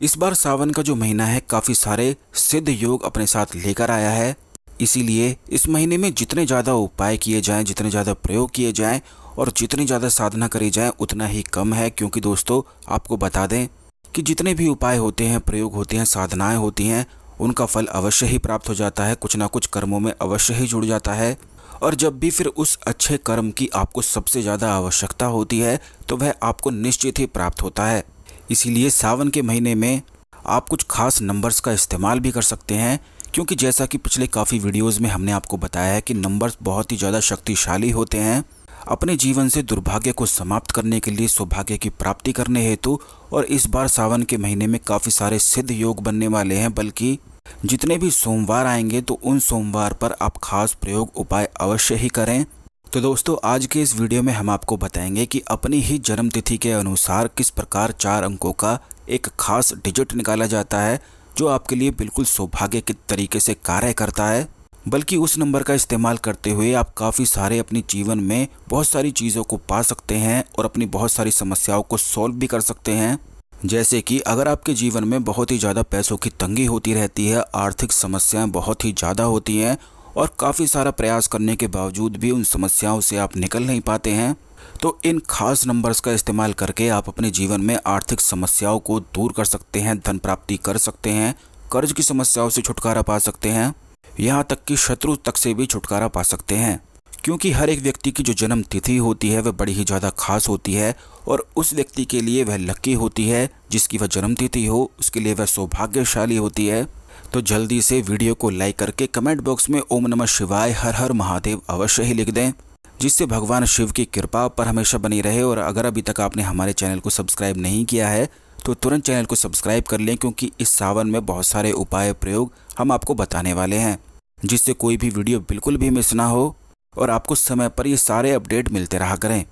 इस बार सावन का जो महीना है, काफ़ी सारे सिद्ध योग अपने साथ लेकर आया है। इसीलिए इस महीने में जितने ज़्यादा उपाय किए जाएँ, जितने ज़्यादा प्रयोग किए जाएँ और जितनी ज़्यादा साधना करी जाए, उतना ही कम है। क्योंकि दोस्तों, आपको बता दें कि जितने भी उपाय होते हैं, प्रयोग होते हैं, साधनाएँ होती हैं, उनका फल अवश्य ही प्राप्त हो जाता है। कुछ ना कुछ कर्मों में अवश्य ही जुड़ जाता है। और जब भी फिर उस अच्छे कर्म की आपको सबसे ज़्यादा आवश्यकता होती है तो वह आपको निश्चित ही प्राप्त होता है। इसीलिए सावन के महीने में आप कुछ खास नंबर्स का इस्तेमाल भी कर सकते हैं, क्योंकि जैसा कि पिछले काफ़ी वीडियोज़ में हमने आपको बताया है कि नंबर्स बहुत ही ज़्यादा शक्तिशाली होते हैं। अपने जीवन से दुर्भाग्य को समाप्त करने के लिए सौभाग्य की प्राप्ति करने हेतु और इस बार सावन के महीने में काफ़ी सारे सिद्ध योग बनने वाले हैं, बल्कि जितने भी सोमवार आएँगे तो उन सोमवार पर आप खास प्रयोग उपाय अवश्य ही करें। तो दोस्तों, आज के इस वीडियो में हम आपको बताएँगे कि अपनी ही जन्म तिथि के अनुसार किस प्रकार चार अंकों का एक खास डिजिट निकाला जाता है, जो आपके लिए बिल्कुल सौभाग्य के तरीके से कार्य करता है। बल्कि उस नंबर का इस्तेमाल करते हुए आप काफ़ी सारे अपने जीवन में बहुत सारी चीज़ों को पा सकते हैं और अपनी बहुत सारी समस्याओं को सॉल्व भी कर सकते हैं। जैसे कि अगर आपके जीवन में बहुत ही ज़्यादा पैसों की तंगी होती रहती है, आर्थिक समस्याएँ बहुत ही ज़्यादा होती हैं और काफ़ी सारा प्रयास करने के बावजूद भी उन समस्याओं से आप निकल नहीं पाते हैं। तो इन खास नंबर्स का इस्तेमाल करके आप अपने जीवन में आर्थिक समस्याओं को दूर कर सकते हैं, धन प्राप्ति कर सकते हैं, कर्ज की समस्याओं से छुटकारा पा सकते हैं, यहाँ तक कि शत्रु तक से भी छुटकारा पा सकते हैं। क्योंकि हर एक व्यक्ति की जो जन्म तिथि होती है, वह बड़ी ही ज़्यादा खास होती है और उस व्यक्ति के लिए वह लकी होती है, जिसकी वह जन्म तिथि हो, उसके लिए वह सौभाग्यशाली होती है। तो जल्दी से वीडियो को लाइक करके कमेंट बॉक्स में ओम नमः शिवाय, हर हर महादेव अवश्य ही लिख दें, जिससे भगवान शिव की कृपा पर हमेशा बनी रहे और अगर अभी तक आपने हमारे चैनल को सब्सक्राइब नहीं किया है तो तुरंत चैनल को सब्सक्राइब कर लें क्योंकि इस सावन में बहुत सारे उपाय प्रयोग हम आपको बताने वाले हैं, जिससे कोई भी वीडियो बिल्कुल भी मिस ना हो और आपको समय पर ये सारे अपडेट मिलते रहा करें।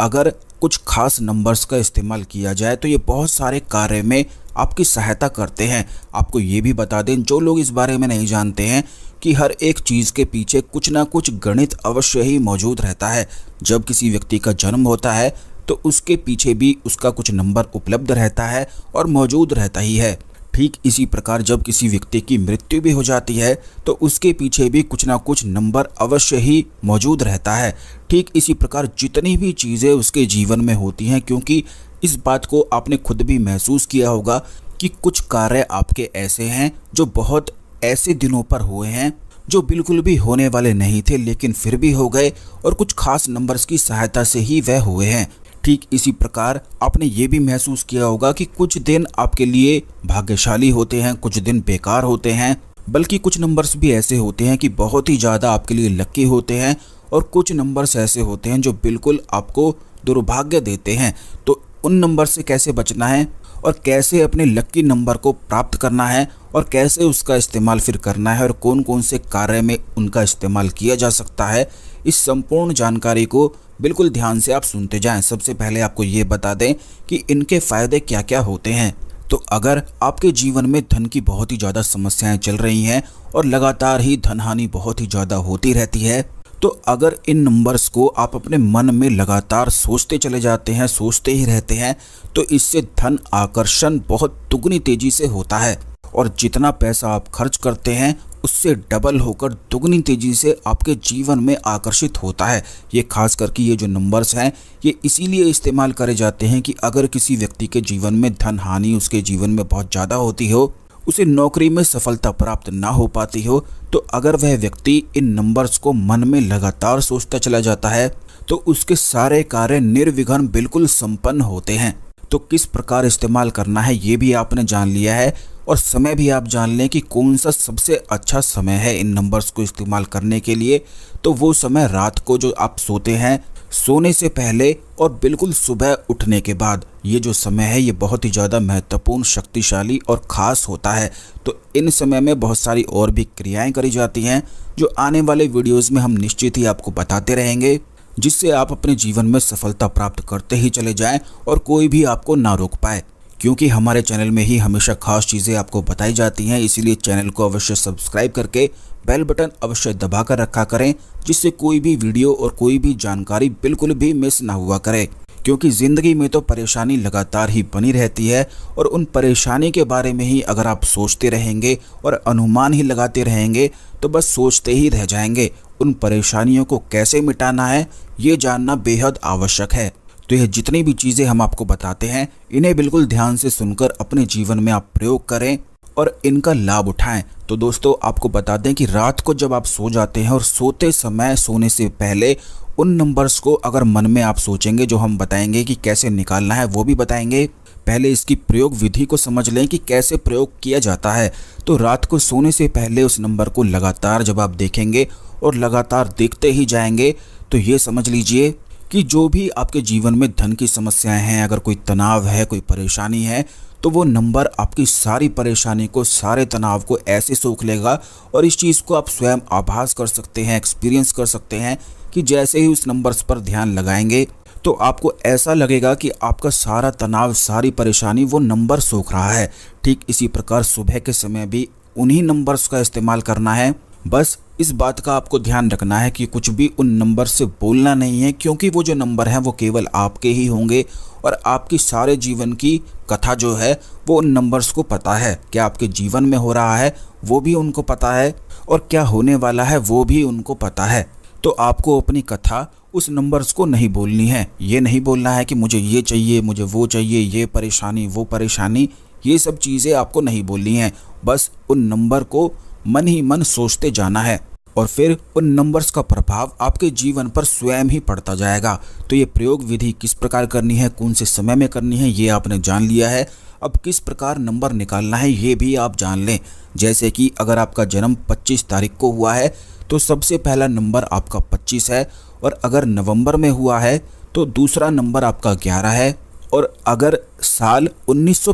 अगर कुछ खास नंबर्स का इस्तेमाल किया जाए तो ये बहुत सारे कार्य में आपकी सहायता करते हैं। आपको ये भी बता दें, जो लोग इस बारे में नहीं जानते हैं कि हर एक चीज़ के पीछे कुछ ना कुछ गणित अवश्य ही मौजूद रहता है। जब किसी व्यक्ति का जन्म होता है तो उसके पीछे भी उसका कुछ नंबर उपलब्ध रहता है और मौजूद रहता ही है। ठीक इसी प्रकार जब किसी व्यक्ति की मृत्यु भी हो जाती है तो उसके पीछे भी कुछ ना कुछ नंबर अवश्य ही मौजूद रहता है। ठीक इसी प्रकार जितनी भी चीज़ें उसके जीवन में होती हैं, क्योंकि इस बात को आपने खुद भी महसूस किया होगा कि कुछ कार्य आपके ऐसे हैं जो बहुत ऐसे दिनों पर हुए हैं, जो बिल्कुल भी होने वाले नहीं थे, लेकिन फिर भी हो गए और कुछ खास नंबर्स की सहायता से ही वह हुए हैं। ठीक इसी प्रकार आपने ये भी महसूस किया होगा कि कुछ दिन आपके लिए भाग्यशाली होते हैं, कुछ दिन बेकार होते हैं, बल्कि कुछ नंबर्स भी ऐसे होते हैं कि बहुत ही ज़्यादा आपके लिए लक्की होते हैं और कुछ नंबर्स ऐसे होते हैं जो बिल्कुल आपको दुर्भाग्य देते हैं। तो उन नंबर से कैसे बचना है और कैसे अपने लक्की नंबर को प्राप्त करना है और कैसे उसका इस्तेमाल फिर करना है और कौन कौन से कार्य में उनका इस्तेमाल किया जा सकता है, इस संपूर्ण जानकारी को बिल्कुल ध्यान से आप सुनते जाएँ। सबसे पहले आपको ये बता दें कि इनके फ़ायदे क्या क्या होते हैं। तो अगर आपके जीवन में धन की बहुत ही ज़्यादा समस्याएँ चल रही हैं और लगातार ही धन हानि बहुत ही ज़्यादा होती रहती है तो अगर इन नंबर्स को आप अपने मन में लगातार सोचते चले जाते हैं, सोचते ही रहते हैं तो इससे धन आकर्षण बहुत दुगनी तेज़ी से होता है। और जितना पैसा आप खर्च करते हैं, उससे डबल होकर दुगनी तेज़ी से आपके जीवन में आकर्षित होता है। ये खास करके ये जो नंबर्स हैं, ये इसीलिए इस्तेमाल करे जाते हैं कि अगर किसी व्यक्ति के जीवन में धन हानि उसके जीवन में बहुत ज़्यादा होती हो उसे नौकरी में सफलता प्राप्त ना हो पाती हो तो अगर वह व्यक्ति इन नंबर्स को मन में लगातार सोचता चला जाता है तो उसके सारे कार्य निर्विघ्न बिल्कुल संपन्न होते हैं। तो किस प्रकार इस्तेमाल करना है, ये भी आपने जान लिया है, और समय भी आप जान लें कि कौन सा सबसे अच्छा समय है इन नंबर्स को इस्तेमाल करने के लिए तो वो समय रात को जो आप सोते हैं सोने से पहले और बिल्कुल सुबह उठने के बाद। ये जो समय है, ये बहुत ही ज़्यादा महत्वपूर्ण, शक्तिशाली और ख़ास होता है। तो इन समय में बहुत सारी और भी क्रियाएँ करी जाती हैं, जो आने वाले वीडियोस में हम निश्चित ही आपको बताते रहेंगे, जिससे आप अपने जीवन में सफलता प्राप्त करते ही चले जाएँ और कोई भी आपको ना रोक पाए। क्योंकि हमारे चैनल में ही हमेशा खास चीज़ें आपको बताई जाती हैं, इसीलिए चैनल को अवश्य सब्सक्राइब करके बेल बटन अवश्य दबा कर रखा करें, जिससे कोई भी वीडियो और कोई भी जानकारी बिल्कुल भी मिस ना हुआ करे। क्योंकि ज़िंदगी में तो परेशानी लगातार ही बनी रहती है, और उन परेशानी के बारे में ही अगर आप सोचते रहेंगे और अनुमान ही लगाते रहेंगे तो बस सोचते ही रह जाएँगे, उन परेशानियों को कैसे मिटाना है, ये जानना बेहद आवश्यक है। तो यह जितनी भी चीज़ें हम आपको बताते हैं, इन्हें बिल्कुल ध्यान से सुनकर अपने जीवन में आप प्रयोग करें और इनका लाभ उठाएँ। तो दोस्तों, आपको बता दें कि रात को जब आप सो जाते हैं और सोते समय, सोने से पहले उन नंबर्स को अगर मन में आप सोचेंगे जो हम बताएँगे कि कैसे निकालना है, वो भी बताएँगे। पहले इसकी प्रयोग विधि को समझ लें कि कैसे प्रयोग किया जाता है। तो रात को सोने से पहले उस नंबर को लगातार जब आप देखेंगे और लगातार देखते ही जाएँगे तो ये समझ लीजिए कि जो भी आपके जीवन में धन की समस्याएँ हैं, अगर कोई तनाव है, कोई परेशानी है तो वो नंबर आपकी सारी परेशानी को, सारे तनाव को ऐसे सोख लेगा और इस चीज़ को आप स्वयं आभास कर सकते हैं एक्सपीरियंस कर सकते हैं कि जैसे ही उस नंबर्स पर ध्यान लगाएँगे तो आपको ऐसा लगेगा कि आपका सारा तनाव, सारी परेशानी वो नंबर सोख रहा है। ठीक इसी प्रकार सुबह के समय भी उन्हीं नंबर्स का इस्तेमाल करना है। बस इस बात का आपको ध्यान रखना है कि कुछ भी उन नंबर से बोलना नहीं है, क्योंकि वो जो नंबर हैं, वो केवल आपके ही होंगे और आपकी सारे जीवन की कथा जो है, वो उन नंबर्स को पता है। क्या आपके जीवन में हो रहा है, वो भी उनको पता है और क्या होने वाला है, वो भी उनको पता है। तो आपको अपनी कथा उस नंबर्स को नहीं बोलनी है। ये नहीं बोलना है कि मुझे ये चाहिए, मुझे वो चाहिए, ये परेशानी, वो परेशानी। ये सब चीज़ें आपको नहीं बोलनी है। बस उन नंबर को मन ही मन सोचते जाना है। और फिर उन नंबर्स का प्रभाव आपके जीवन पर स्वयं ही पड़ता जाएगा। तो ये प्रयोग विधि किस प्रकार करनी है, कौन से समय में करनी है, ये आपने जान लिया है। अब किस प्रकार नंबर निकालना है, ये भी आप जान लें। जैसे कि अगर आपका जन्म 25 तारीख को हुआ है तो सबसे पहला नंबर आपका 25 है और अगर नवंबर में हुआ है तो दूसरा नंबर आपका 11 है और अगर साल उन्नीस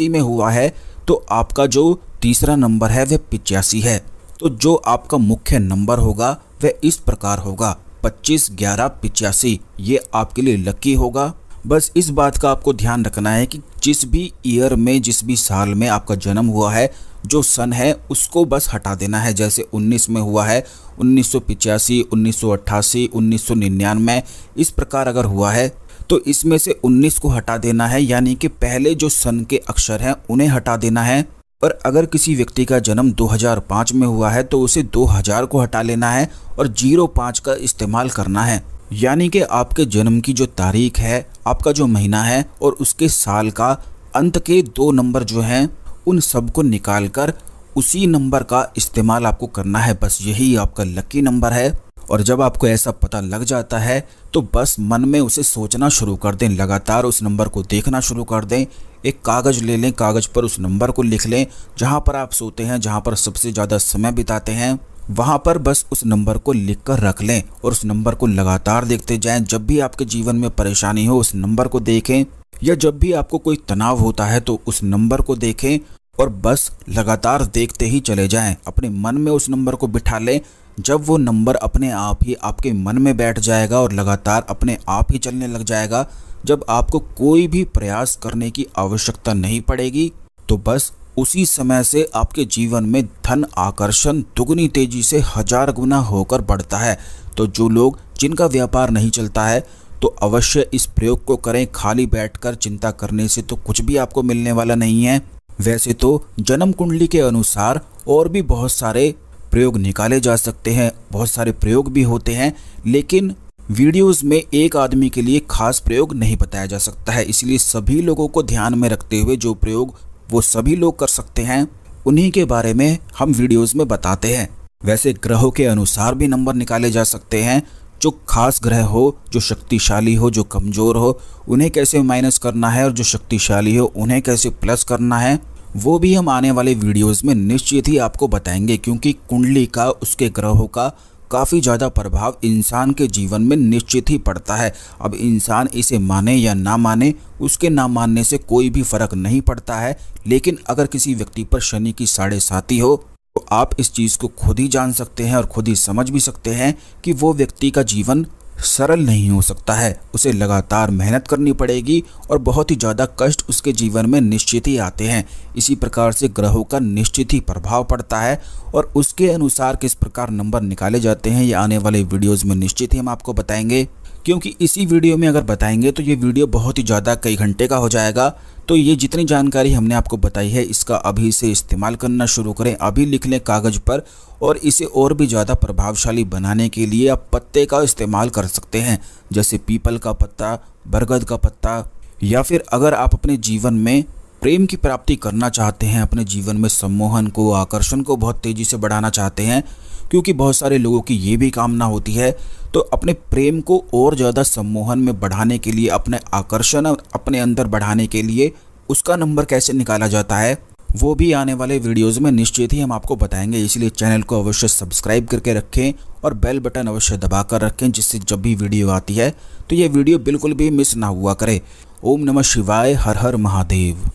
में हुआ है तो आपका जो तीसरा नंबर है, वह पिचासी है। तो जो आपका मुख्य नंबर होगा, वह इस प्रकार होगा। पच्चीस, ग्यारह, पिचासी, ये आपके लिए लकी होगा। बस इस बात का आपको ध्यान रखना है कि जिस भी ईयर में, जिस भी साल में आपका जन्म हुआ है, जो सन है, उसको बस हटा देना है। जैसे 19 में हुआ है, उन्नीस सौ पिचासी, उन्नीस सौ अट्ठासी, उन्नीस सौ निन्यानवे, इस प्रकार अगर हुआ है तो इसमें से 19 को हटा देना है। यानी कि पहले जो सन के अक्षर हैं, उन्हें हटा देना है। और अगर किसी व्यक्ति का जन्म 2005 में हुआ है तो उसे 2000 को हटा लेना है और ज़ीरो पाँच का इस्तेमाल करना है। यानी कि आपके जन्म की जो तारीख है, आपका जो महीना है और उसके साल का अंत के दो नंबर जो हैं, उन सबको निकाल कर उसी नंबर का इस्तेमाल आपको करना है। बस यही आपका लकी नंबर है और जब आपको ऐसा पता लग जाता है तो बस मन में उसे सोचना शुरू कर दें। लगातार उस नंबर को देखना शुरू कर दें एक कागज़ ले लें, कागज़ पर उस नंबर को लिख लें, जहाँ पर आप सोते हैं, जहाँ पर सबसे ज़्यादा समय बिताते हैं, वहाँ पर बस उस नंबर को लिख कर रख लें और उस नंबर को लगातार देखते जाएँ। जब भी आपके जीवन में परेशानी हो, उस नंबर को देखें या जब भी आपको कोई तनाव होता है तो उस नंबर को देखें और बस लगातार देखते ही चले जाएँ। अपने मन में उस नंबर को बिठा लें। जब वो नंबर अपने आप ही आपके मन में बैठ जाएगा और लगातार अपने आप ही चलने लग जाएगा, जब आपको कोई भी प्रयास करने की आवश्यकता नहीं पड़ेगी तो बस उसी समय से आपके जीवन में धन आकर्षण दुगनी तेज़ी से हज़ार गुना होकर बढ़ता है। तो जो लोग जिनका व्यापार नहीं चलता है तो अवश्य इस प्रयोग को करें। खाली बैठकर चिंता करने से तो कुछ भी आपको मिलने वाला नहीं है। वैसे तो जन्म कुंडली के अनुसार और भी बहुत सारे प्रयोग निकाले जा सकते हैं, बहुत सारे प्रयोग भी होते हैं, लेकिन वीडियोस में एक आदमी के लिए खास प्रयोग नहीं बताया जा सकता है। इसलिए सभी लोगों को ध्यान में रखते हुए जो प्रयोग वो सभी लोग कर सकते हैं, उन्हीं के बारे में हम वीडियोस में बताते हैं। वैसे ग्रहों के अनुसार भी नंबर निकाले जा सकते हैं जो खास ग्रह हो, जो शक्तिशाली हो, जो कमज़ोर हो, उन्हें कैसे माइनस करना है और जो शक्तिशाली हो, उन्हें कैसे प्लस करना है, वो भी हम आने वाले वीडियोस में निश्चित ही आपको बताएँगे क्योंकि कुंडली का, उसके ग्रहों का काफ़ी ज़्यादा प्रभाव इंसान के जीवन में निश्चित ही पड़ता है। अब इंसान इसे माने या ना माने, उसके ना मानने से कोई भी फ़र्क नहीं पड़ता है, लेकिन अगर किसी व्यक्ति पर शनि की साढ़े साथी हो तो आप इस चीज़ को खुद ही जान सकते हैं और खुद ही समझ भी सकते हैं कि वो व्यक्ति का जीवन सरल नहीं हो सकता है। उसे लगातार मेहनत करनी पड़ेगी और बहुत ही ज़्यादा कष्ट उसके जीवन में निश्चित ही आते हैं। इसी प्रकार से ग्रहों का निश्चित ही प्रभाव पड़ता है और उसके अनुसार किस प्रकार नंबर निकाले जाते हैं, ये आने वाले वीडियोज़ में निश्चित ही हम आपको बताएँगे। क्योंकि इसी वीडियो में अगर बताएँगे तो ये वीडियो बहुत ही ज़्यादा कई घंटे का हो जाएगा। तो ये जितनी जानकारी हमने आपको बताई है, इसका अभी से इस्तेमाल करना शुरू करें, अभी लिख लें कागज़ पर और इसे और भी ज़्यादा प्रभावशाली बनाने के लिए आप पत्ते का इस्तेमाल कर सकते हैं, जैसे पीपल का पत्ता, बरगद का पत्ता, या फिर अगर आप अपने जीवन में प्रेम की प्राप्ति करना चाहते हैं, अपने जीवन में सम्मोहन को, आकर्षण को बहुत तेज़ी से बढ़ाना चाहते हैं क्योंकि बहुत सारे लोगों की ये भी कामना होती है तो अपने प्रेम को और ज़्यादा सम्मोहन में बढ़ाने के लिए, अपने आकर्षण अपने अंदर बढ़ाने के लिए उसका नंबर कैसे निकाला जाता है, वो भी आने वाले वीडियोज़ में निश्चित ही हम आपको बताएँगे। इसलिए चैनल को अवश्य सब्सक्राइब करके रखें और बेल बटन अवश्य दबा कर रखें, जिससे जब भी वीडियो आती है तो ये वीडियो बिल्कुल भी मिस ना हुआ करे। ओम नमः शिवाय, हर हर महादेव।